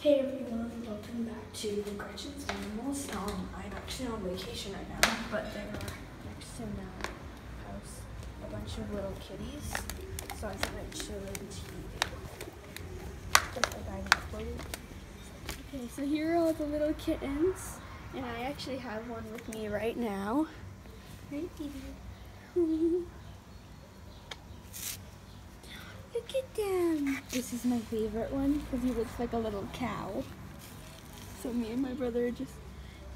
Hey everyone, welcome back to Gretchen's Animals. Um, I'm actually on vacation right now, but there are next to my house a bunch of little kitties. So I thought I'd show them to you. Okay, so here are all the little kittens, and I actually have one with me right now. Right here. Look at them. This is my favorite one because he looks like a little cow. So me and my brother are just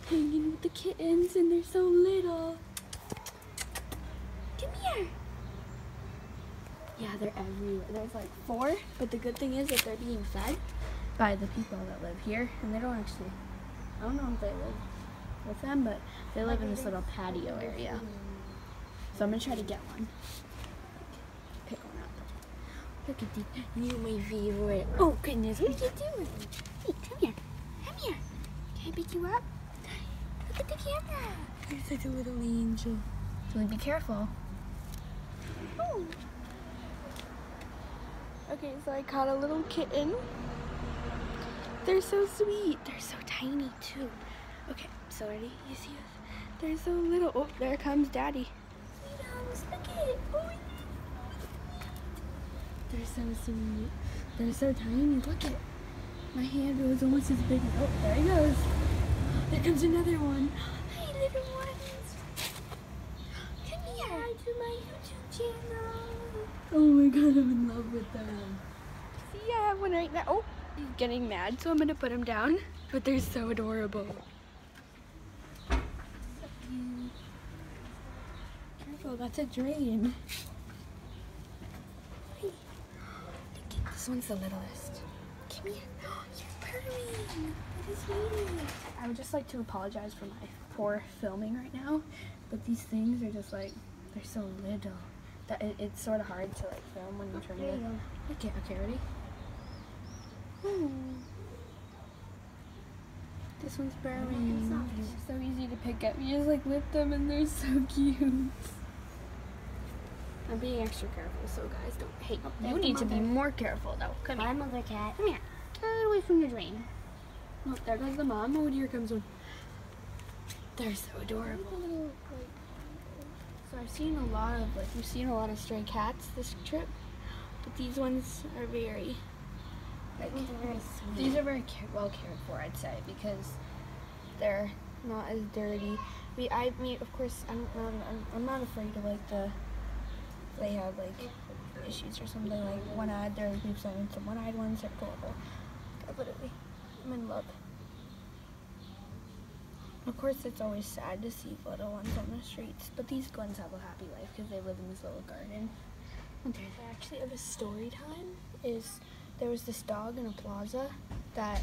hanging with the kittens and they're so little. Come here. Yeah, they're everywhere. There's like four, but the good thing is that they're being fed by the people that live here and they don't actually, I don't know if they live with them, but they live in this little patio area. So I'm gonna try to get one. Pick one up. Look at the you my favorite. Oh goodness, what are you doing? Hey, come here. Come here. Can I pick you up? Look at the camera. You're such a little angel. So be careful. Oh. Okay, so I caught a little kitten. They're so sweet. They're so tiny too. Okay, so ready? You see us? They're so little. Oh, there comes daddy. Look at it. Oh, they're so sweet. They're so tiny. Look at my hand was almost as big. Oh, there he goes. There comes another one. Hi, little ones. Come here to my YouTube channel. Oh my god, I'm in love with them. See, I have one right now. Oh, he's getting mad, so I'm gonna put him down. But they're so adorable. Careful, that's a drain. This one's the littlest. Come here. You're purring. Is he? I would just like to apologize for my poor filming right now, but these things are just like, they're so little that it, it's sort of hard to like film when you're trying to. Okay, okay, ready? Oh. This one's purring. So easy to pick up. You just like lift them and they're so cute. I'm being extra careful, so guys don't hate. Oh, you need to be more careful though. Come Bye, here. mother cat. Come here. Get away from the drain. Oh, there goes the mom. Oh, here comes one. They're so adorable. So I've seen a lot of like we've seen a lot of stray cats this trip, but these ones are very like These are very sweet. these are very ca- well cared for, I'd say, because they're not as dirty. We, I mean, of course, I'm, I'm, I'm, I'm not afraid of like the they have like issues or something like one-eyed. There, we've seen some one-eyed ones. They're adorable. Literally, I'm in love. Of course, it's always sad to see little ones on the streets, but these ones have a happy life because they live in this little garden. Okay, actually have a story time. Is there was this dog in a plaza that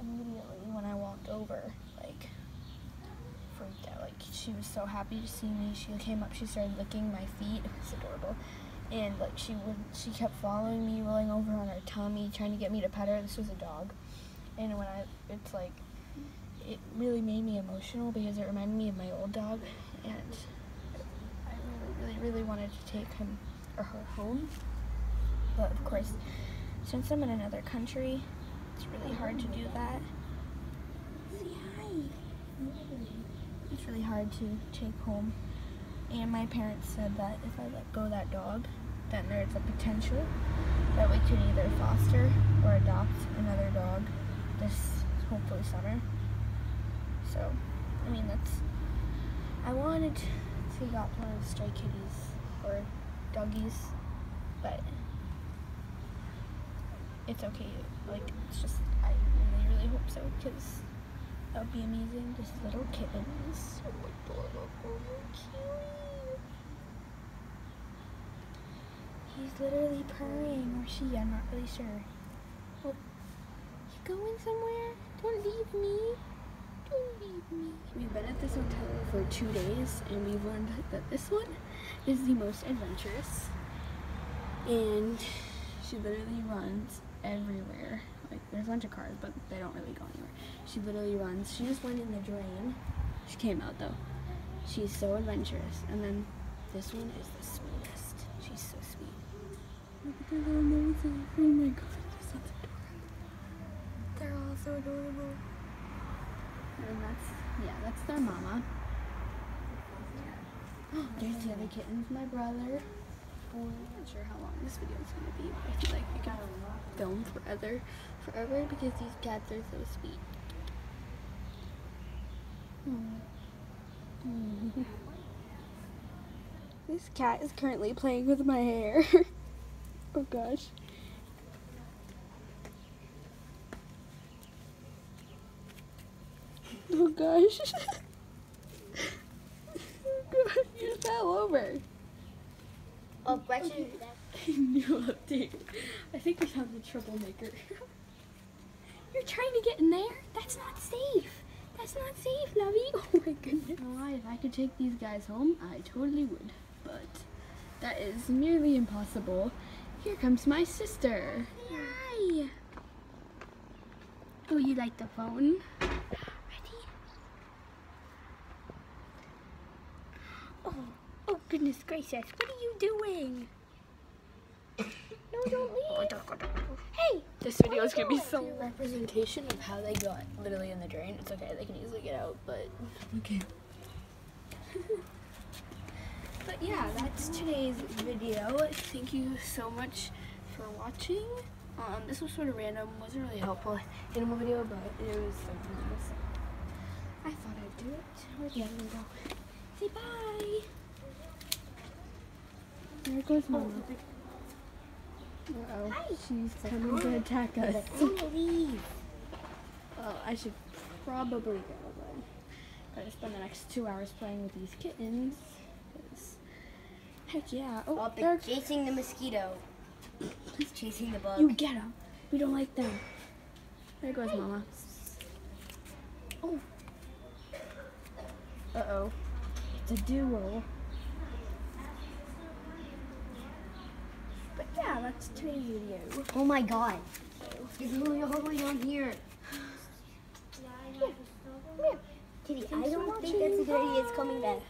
immediately when I walked over, freaked out. Like she was so happy to see me. She came up, she started licking my feet. It was adorable. And like she would, she kept following me, rolling over on her tummy, trying to get me to pet her. This was a dog, and when I, it's like, it really made me emotional because it reminded me of my old dog, and I really, really, really wanted to take him or her home. But of course, since I'm in another country, it's really hard to do that. Say hi. It's really hard to take home. And my parents said that if I let go that dog, then there's a potential that we could either foster or adopt another dog this hopefully summer. So, I mean, that's. I wanted to adopt one of the stray kitties or doggies, but it's okay. Like, it's just, I really, really hope so because that would be amazing. This little kitten so adorable, cute. He's literally purring, or she, I'm not really sure. Oh, you going somewhere? Don't leave me. Don't leave me. We've been at this hotel for two days, and we've learned that this one is the most adventurous. And she literally runs everywhere. Like, there's a bunch of cars, but they don't really go anywhere. She literally runs. She just went in the drain. She came out, though. She's so adventurous. And then this one is the sweetest. She's so sweet. Look at their little noses. Oh my god, they're so adorable. They're so adorable. And that's yeah, that's their mama. There's the other kittens, my brother. I'm not sure how long this video is gonna be, but I feel like we can film forever, forever because these cats are so sweet. Mm. This cat is currently playing with my hair. oh gosh. Oh gosh. oh gosh, you fell over. Oh, Gretchen. New update. I think we found the troublemaker. You're trying to get in there? That's not safe. That's not safe, Lovey. Oh my goodness. Why, if I could take these guys home, I totally would. But that is nearly impossible. Here comes my sister. Hi. Oh, you like the phone? Ready? Oh, oh goodness gracious. What are you doing? No, don't leave. Hey! This video is gonna be so representation of how they got literally in the drain. It's okay, they can easily get out, but okay. but yeah, that's today's video. Thank you so much for watching. Um, this was sort of random, wasn't really helpful animal video, but it was something else. I thought I'd do it. Where'd the other one go? Say bye! There goes Mama. Uh-oh, she's coming to attack us. Well, oh, I should probably go, but gotta spend the next two hours playing with these kittens. heck yeah. Oh, Oh, there, they're chasing the mosquito. He's chasing the bug. you get them. We don't like them. There goes Mama. Oh. Uh-oh. It's a duo. That's today's video. Oh my god. There's literally all the way down here. Kitty, I don't think that's a good idea. It's coming back.